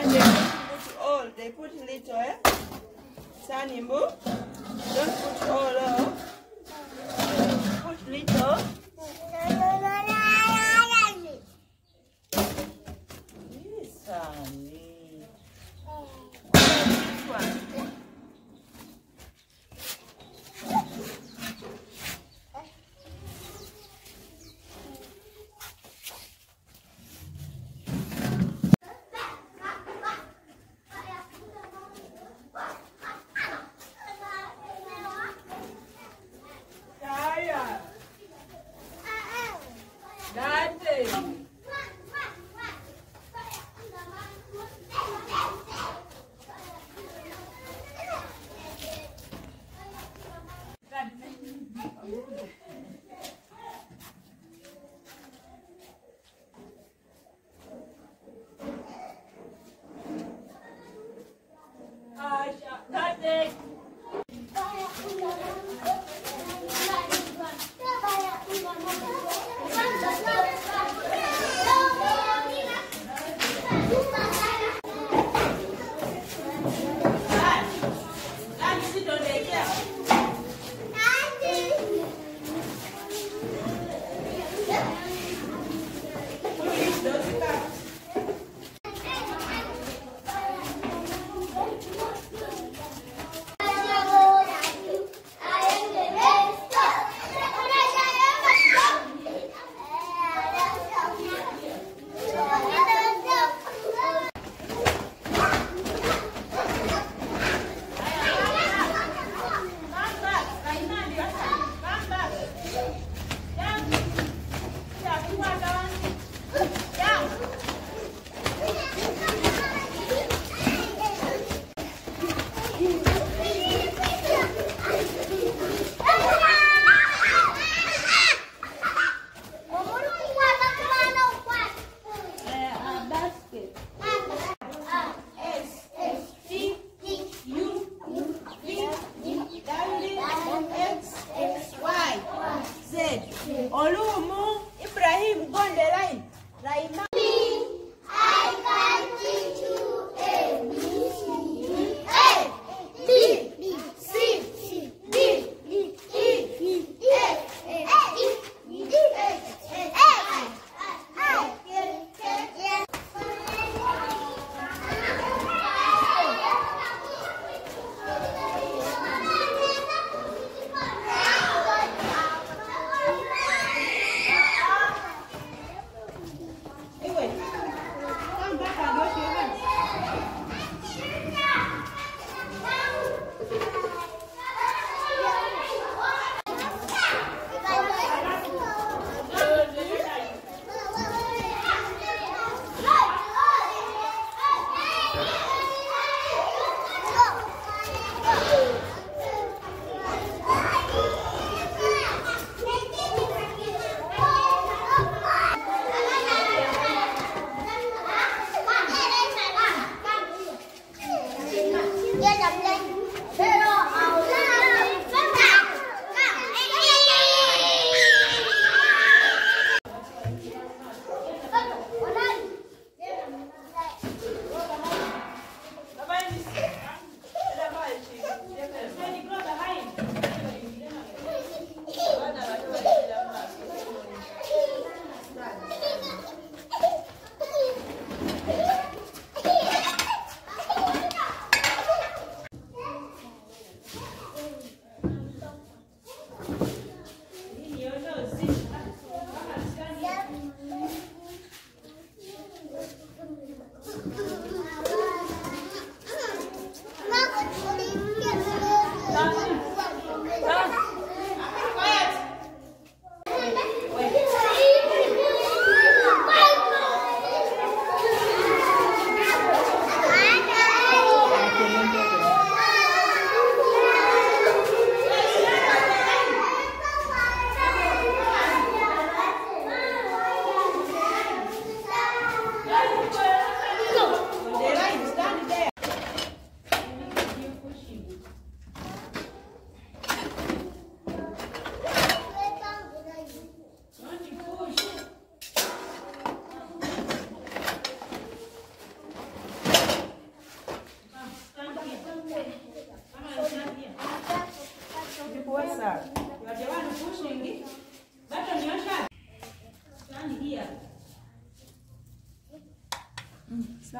Sunday, don't put all. They put little, eh? Sanimbu. Don't put all, oh. Put little. Yes, Sunny.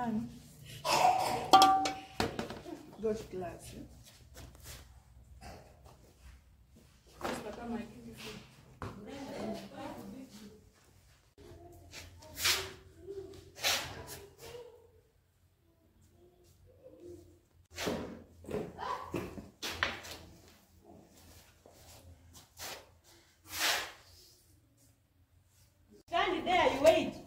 Sani. Got glass. Stand there, you wait.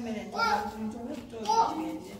할머니한테 좀 해줘.